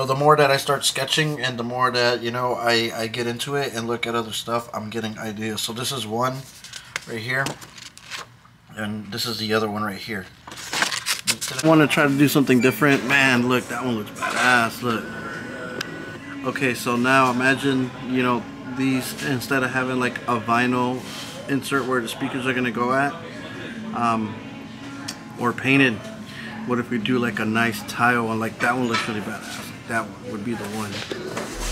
know, the more that I start sketching and the more that, you know, I, I get into it and look at other stuff, I'm getting ideas. So this is one right here. And this is the other one right here. I want to try to do something different. Man, look, that one looks badass. Look. Okay, so now imagine, you know, these, instead of having like a vinyl insert where the speakers are going to go at, um, or painted, what if we do like a nice tile one? Like that one looks really badass. That one would be the one.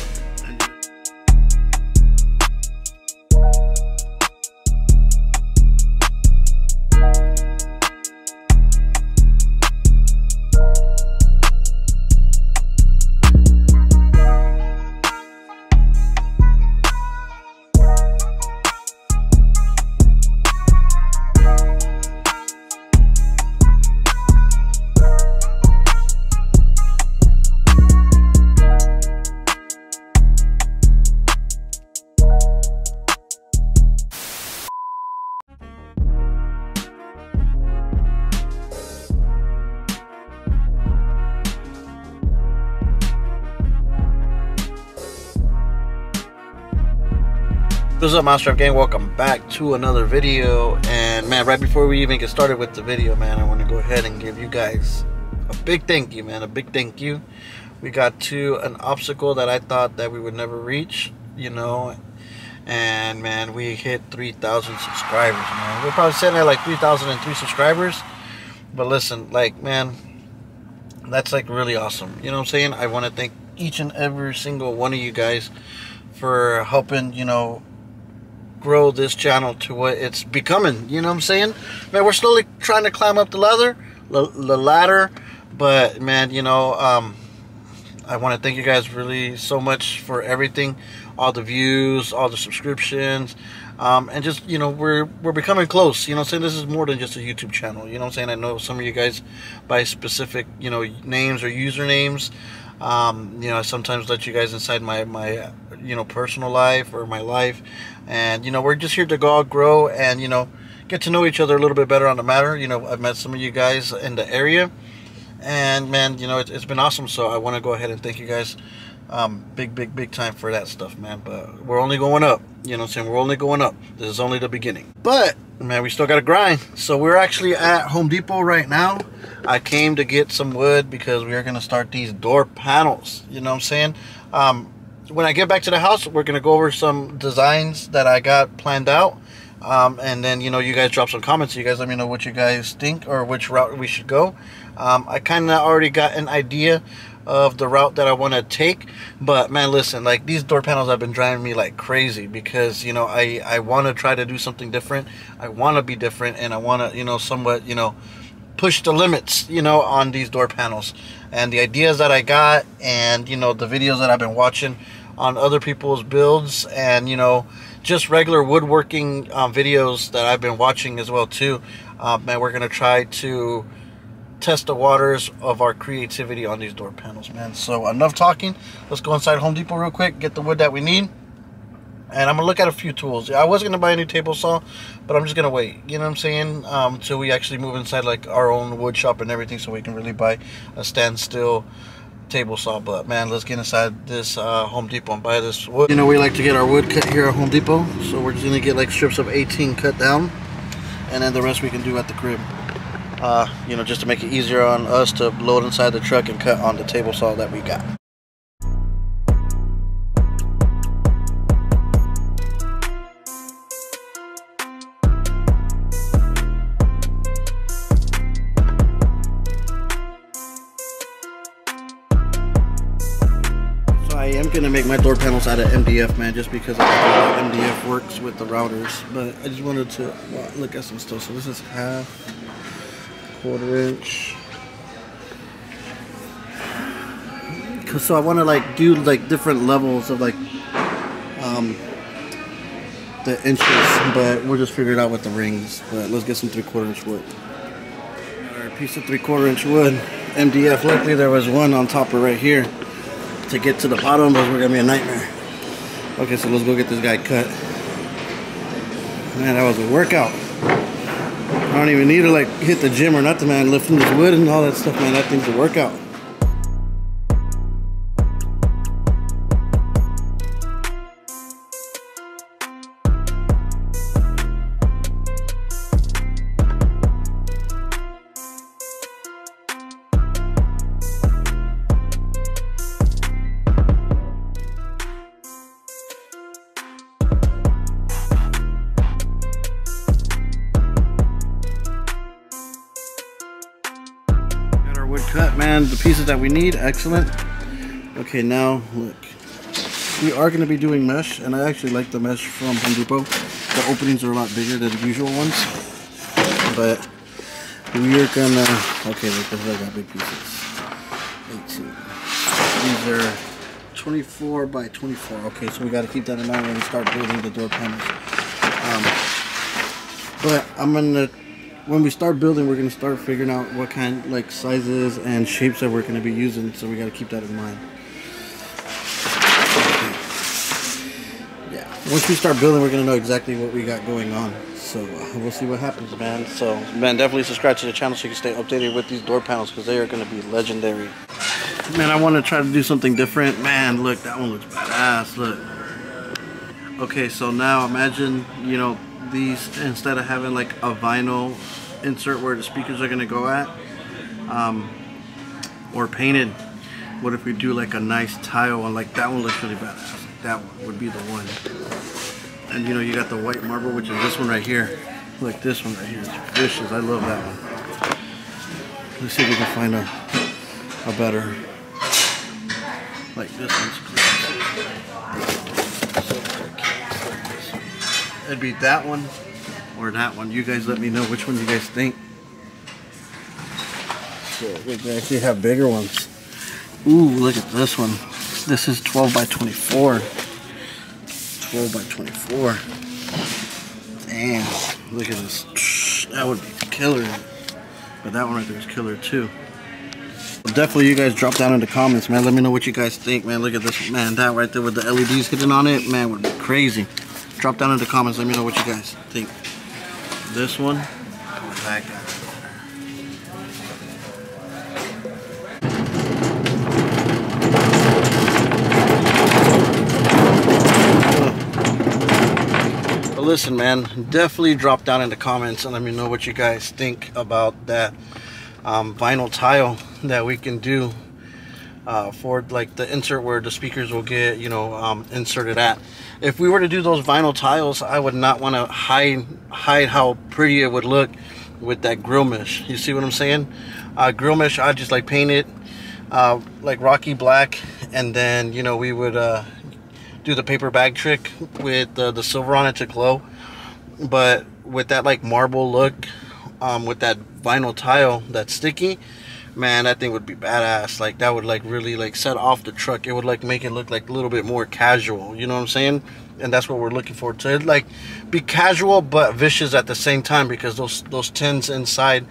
What's up Monster Gang? Welcome back to another video. And man right before we even get started with the video man I want to go ahead and give you guys a big thank you man a big thank you. We got to an obstacle that I thought that we would never reach you know? And man we hit 3,000 subscribers man. We're probably sitting at like 3,003 subscribers. But listen like man that's like really awesome. You know what I'm saying? I want to thank each and every single one of you guys for helping you know grow this channel to what it's becoming. You know what I'm saying? Man, we're slowly trying to climb up the ladder, the, ladder. But man, you know, um, I want to thank you guys really so much for everything, all the views, all the subscriptions, um, and just you know we're we're becoming close. You know, I'm saying this is more than just a YouTube channel. You know, I'm saying I know some of you guys by specific you know names or usernames. Um, you know, I sometimes let you guys inside my my you know personal life or my life. And you know we're just here to go out grow and you know get to know each other a little bit better on the matter. You know i've met some of you guys in the area. And man you know it, has been awesome. So i want to go ahead and thank you guys um, big big big time for that stuff man. But we're only going up. You know what i'm saying? We're only going up. This is only the beginning. But man we still got to grind. So we're actually at home depot right now. I came to get some wood because we are going to start these door panels. You know what i'm saying? Um, when I get back to the house, we're going to go over some designs that I got planned out. Um, and then, you know, you guys drop some comments. You guys let me know what you guys think or which route we should go. Um, I kind of already got an idea of the route that I want to take. But, man, listen, like, these door panels have been driving me like crazy because, you know, I, I want to try to do something different. I want to be different and I want to, you know, somewhat, you know, push the limits, you know, on these door panels. And the ideas that I got and, you know, the videos that I've been watching on other people's builds and you know just regular woodworking um, videos that I've been watching as well too um, and we're gonna try to test the waters of our creativity on these door panels man. So enough talking. Let's go inside Home Depot real quick get the wood that we need. And I'm gonna look at a few tools. I was gonna buy a new table saw but I'm just gonna wait you know what I'm saying? Um, until we actually move inside like our own wood shop and everything so we can really buy a standstill table saw. But man let's get inside this uh, Home Depot and buy this wood. You know we like to get our wood cut here at Home Depot so we're just gonna get like strips of 18 cut down and then the rest we can do at the crib uh, you know just to make it easier on us to load inside the truck and cut on the table saw that we got So I'm gonna make my door panels out of MDF, man, just because I think MDF works with the routers. But I just wanted to look at some stuff. So this is half, quarter inch. Cause so I want to like do like different levels of like um, the inches, but we'll just figure it out with the rings. But let's get some three quarter inch wood. Alright, piece of three quarter inch wood, MDF. Luckily there was one on top of right here to get to the bottom, but we're gonna be a nightmare. Okay, so let's go get this guy cut. Man, that was a workout. I don't even need to like hit the gym or nothing, man. Lifting this wood and all that stuff, man. That thing's a workout. That we need. Excellent. Okay, now look. We are going to be doing mesh, and I actually like the mesh from Home Depot. The openings are a lot bigger than the usual ones. But we are to... Okay, look, this I got big pieces. 18. These are 24 by 24. Okay, so we got to keep that in mind when we start building the door panels. Um, but I'm to when we start building, we're going to start figuring out what kind, like, sizes and shapes that we're going to be using, so we got to keep that in mind. Yeah, once we start building, we're going to know exactly what we got going on. So, uh, we'll see what happens, man. So, man, definitely subscribe to the channel so you can stay updated with these door panels, because they are going to be legendary. Man, I want to try to do something different. Man, look, that one looks badass. Look. Okay, so now imagine, you know, these instead of having like a vinyl insert where the speakers are going to go at um, or painted what if we do like a nice tile one? Like that one looks really badass. That one would be the one. And you know you got the white marble which is this one right here. Like this one right here it's vicious. I love that one. Let's see if we can find a, a better like this one's it'd be that one or that one. You guys let me know which one you guys think. So we actually have bigger ones. Ooh, look at this one. This is 12 by 24. 12 by 24. Damn, look at this. That would be killer. But that one right there is killer too. definitely you guys drop down in the comments, man. Let me know what you guys think, man. Look at this, man. That right there with the LEDs hitting on it, man, would be crazy. Drop down in the comments. Let me know what you guys think this one. But listen, man, definitely drop down in the comments and let me know what you guys think about that um, vinyl tile that we can do uh, for like the insert where the speakers will get, you know, um, inserted at if we were to do those vinyl tiles, I would not want to hide hide how pretty it would look with that grill mesh. You see what I'm saying? Uh, grill mesh, I just like paint it uh, like rocky black, and then you know we would uh, do the paper bag trick with the silver on it to glow. But with that like marble look, um, with that vinyl tile that's sticky, man, that thing would be badass. Like that would like really like set off the truck. It would like make it look like a little bit more casual. You know what I'm saying? And that's what we're looking for to like be casual but vicious at the same time because those those tens inside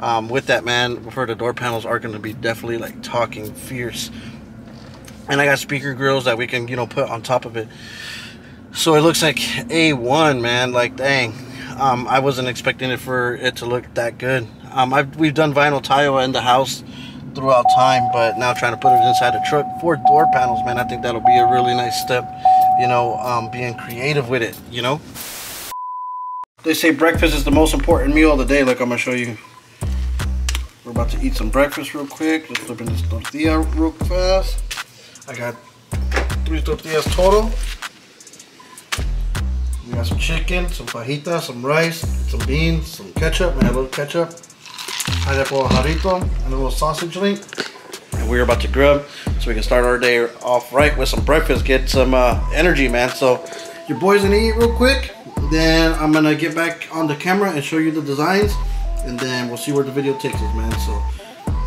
um, with that man for the door panels are going to be definitely like talking fierce. And I got speaker grills that we can you know put on top of it. So it looks like A1 man. Like dang. Um, I wasn't expecting it for it to look that good. Um, I've, we've done vinyl tile in the house throughout time, but now trying to put it inside the truck Four door panels, man, I think that'll be a really nice step, you know, um, being creative with it, you know. They say breakfast is the most important meal of the day. Look, I'm to show you. We're about to eat some breakfast real quick. Just flipping this tortilla real fast. I got three tortillas total. We got some chicken, some fajitas, some rice, some beans, some ketchup. Man, a little ketchup pineapple jarrito, and a little sausage link. And we're about to grill so we can start our day off right with some breakfast, get some uh, energy, man. So your boy's gonna eat real quick. Then I'm gonna get back on the camera and show you the designs. And then we'll see where the video takes us, man. So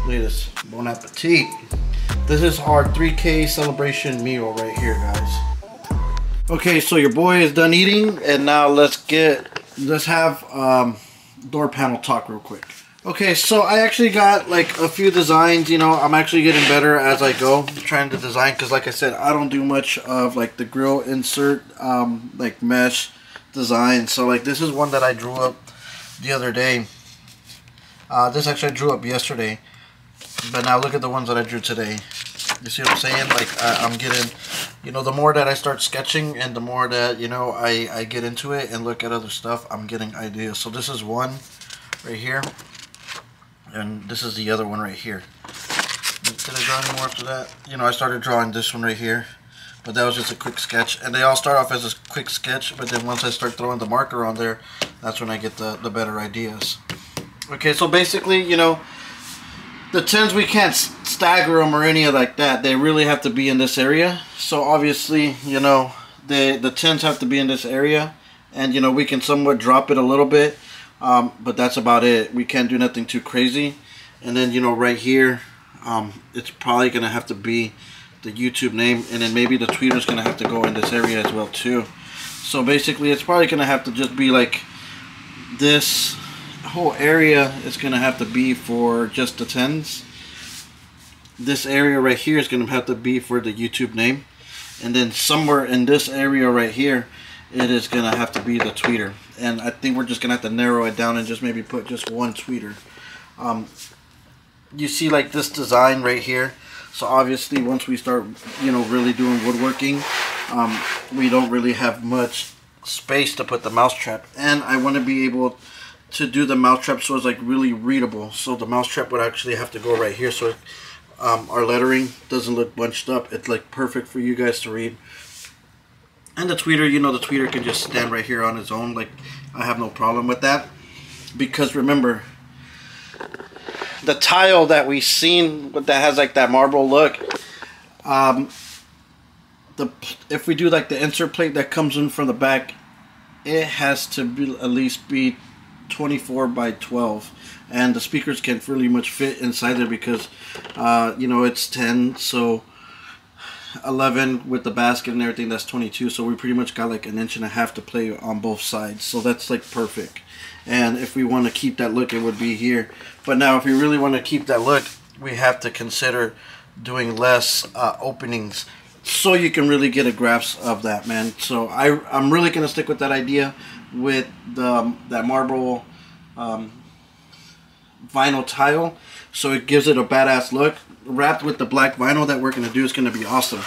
look at this, bon appetit. This is our 3K celebration meal right here, guys. Okay, so your boy is done eating, and now let's get, let's have um, door panel talk real quick. Okay, so I actually got like a few designs, you know, I'm actually getting better as I go trying to design because like I said, I don't do much of like the grill insert, um, like mesh design. So like this is one that I drew up the other day. Uh, this actually I drew up yesterday, but now look at the ones that I drew today. You see what I'm saying? Like I, I'm getting, you know, the more that I start sketching and the more that, you know, I, I get into it and look at other stuff, I'm getting ideas. So this is one right here and this is the other one right here. Did I draw any more after that? You know, I started drawing this one right here, but that was just a quick sketch. And they all start off as a quick sketch, but then once I start throwing the marker on there, that's when I get the, the better ideas. Okay, so basically, you know, the tens we can't stagger them or any like that. They really have to be in this area. So obviously, you know, the the tens have to be in this area, and you know we can somewhat drop it a little bit, um, but that's about it. We can't do nothing too crazy. And then you know right here, um, it's probably gonna have to be the YouTube name, and then maybe the tweeter's gonna have to go in this area as well too. So basically, it's probably gonna have to just be like this whole area is gonna have to be for just the tens. This area right here is gonna have to be for the YouTube name, and then somewhere in this area right here, it is gonna have to be the tweeter. And I think we're just gonna have to narrow it down and just maybe put just one tweeter. Um, you see like this design right here? So obviously once we start you know really doing woodworking um, we don't really have much space to put the mousetrap. And I want to be able to do the mousetrap so it's like really readable. So the mousetrap would actually have to go right here. So um, our lettering doesn't look bunched up. It's like perfect for you guys to read and the tweeter you know the tweeter can just stand right here on its own. Like I have no problem with that. Because remember the tile that we seen that has like that marble look um, the if we do like the insert plate that comes in from the back it has to be at least be 24 by 12 and the speakers can not really much fit inside there because uh, you know it's 10 so 11 with the basket and everything that's 22 so we pretty much got like an inch and a half to play on both sides so that's like perfect. And if we want to keep that look it would be here. But now if we really want to keep that look we have to consider doing less uh, openings so you can really get a grasp of that man. So I, I'm really gonna stick with that idea with the that marble um, vinyl tile so it gives it a badass look wrapped with the black vinyl that we're gonna do is gonna be awesome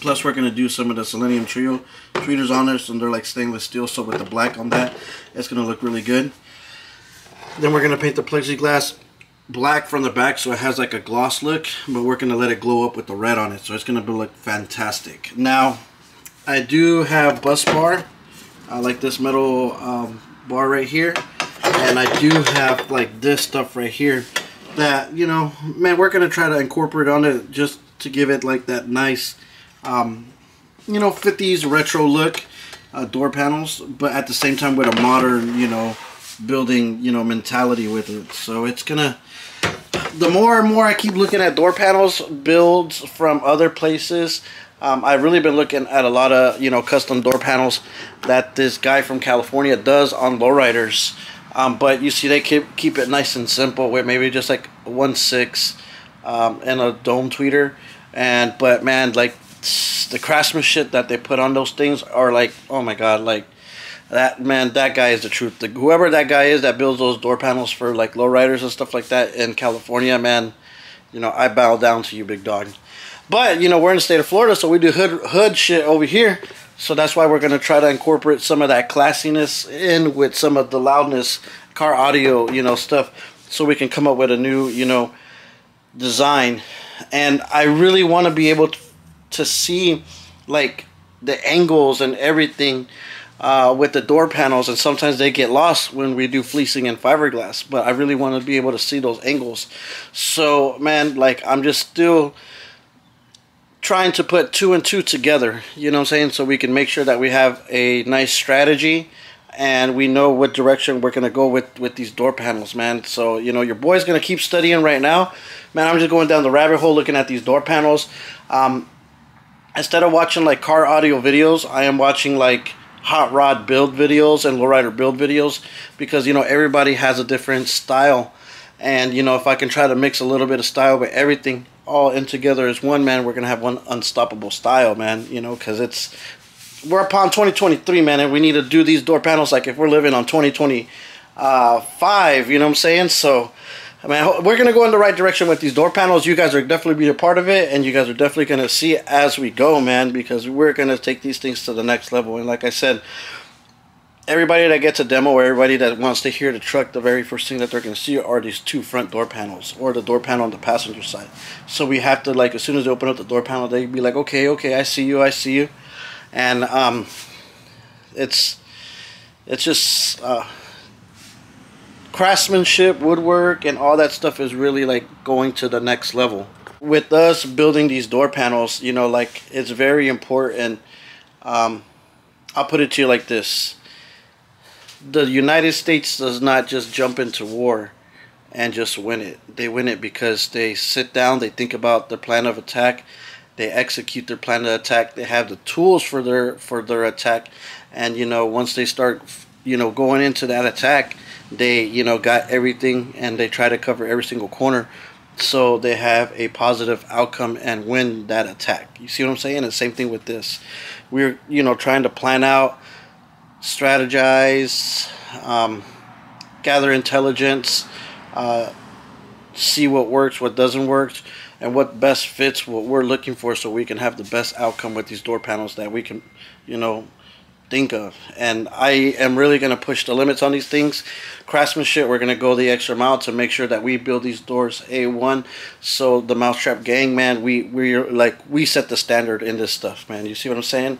Plus, we're going to do some of the Selenium Trio tweeters on this, and they're like stainless steel, so with the black on that, it's going to look really good. Then we're going to paint the plexiglass black from the back, so it has like a gloss look, but we're going to let it glow up with the red on it, so it's going to be look fantastic. Now, I do have bus bar, I like this metal um, bar right here, and I do have like this stuff right here that, you know, man, we're to try to incorporate on it just to give it like that nice um, you know, 50s retro look uh, door panels, but at the same time with a modern, you know, building, you know, mentality with it. So it's gonna, the more and more I keep looking at door panels builds from other places, um, I've really been looking at a lot of, you know, custom door panels that this guy from California does on lowriders. Um, but you see, they keep keep it nice and simple with maybe just like one six um, and a dome tweeter. And but man, like the craftsmanship that they put on those things are like, oh my god, like that man, that guy is the truth. The, whoever that guy is that builds those door panels for like lowriders and stuff like that in California, man, you know, I bow down to you, big dog. But you know, we're in the state of Florida, so we do hood hood shit over here. So that's why we're gonna try to incorporate some of that classiness in with some of the loudness, car audio, you know, stuff, so we can come up with a new, you know, design. And I really want to be able to to see like the angles and everything uh, with the door panels and sometimes they get lost when we do fleecing and fiberglass but I really want to be able to see those angles so man like I'm just still trying to put two and two together you know what I'm saying? So we can make sure that we have a nice strategy and we know what direction we're gonna go with with these door panels man. So you know your boy's gonna keep studying right now. Man I'm just going down the rabbit hole looking at these door panels. Um, instead of watching like car audio videos, I am watching like hot rod build videos and lowrider build videos because you know everybody has a different style. And you know if I can try to mix a little bit of style with everything all in together as one man we're gonna have one unstoppable style man you know because it's we're upon 2023 man and we need to do these door panels like if we're living on 2025 uh, you know what I'm saying so I mean, we're to go in the right direction with these door panels. You guys are definitely be a part of it, and you guys are definitely to see it as we go, man, because we're to take these things to the next level. And like I said, everybody that gets a demo or everybody that wants to hear the truck, the very first thing that they're going to see are these two front door panels or the door panel on the passenger side. So we have to, like, as soon as they open up the door panel, they be like, okay, okay, I see you, I see you. And um, it's, it's just... Uh, craftsmanship, woodwork, and all that stuff is really like going to the next level. With us building these door panels, you know, like it's very important. Um, I'll put it to you like this the United States does not just jump into war and just win it. They win it because they sit down, they think about their plan of attack, they execute their plan of attack, they have the tools for their for their attack, and you know once they start, you know, going into that attack, they you know got everything and they try to cover every single corner. So they have a positive outcome and win that attack. You see what I'm saying? the same thing with this. We're you know trying to plan out, strategize, um, gather intelligence, uh, see what works, what doesn't work, and what best fits what we're looking for so we can have the best outcome with these door panels that we can, you know, think of. And I am really going to push the limits on these things. Craftsmanship, we're going to go the extra mile to make sure that we build these doors A1. So the Mousetrap Gang, man, we, we're like, we set the standard in this stuff, man. You see what I'm saying?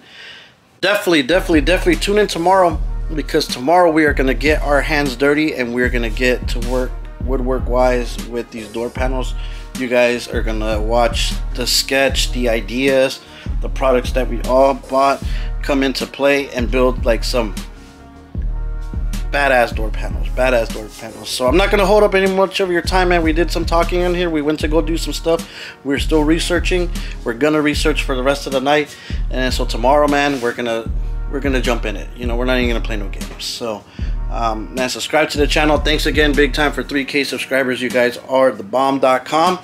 Definitely, definitely, definitely tune in tomorrow because tomorrow we are going to get our hands dirty and we're going to get to work woodwork wise with these door panels. You guys are gonna watch the sketch the ideas the products that we all bought come into play and build like some badass door panels badass door panels so i'm not gonna hold up any much of your time man we did some talking in here we went to go do some stuff we're still researching we're gonna research for the rest of the night and so tomorrow man we're gonna we're gonna jump in it you know we're not even gonna play no games so um, man, subscribe to the channel. Thanks again, big time for 3K subscribers. You guys are thebomb.com.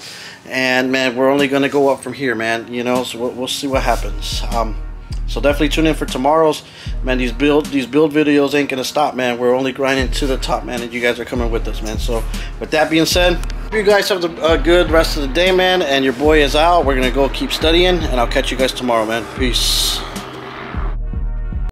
And man, we're only to go up from here, man. You know, so we'll, we'll see what happens. Um, so definitely tune in for tomorrow's. Man, these build these build videos ain't gonna stop, man. We're only grinding to the top, man, and you guys are coming with us, man. So with that being said, you guys have a good rest of the day, man. And your boy is out. We're gonna go keep studying, and I'll catch you guys tomorrow, man. Peace.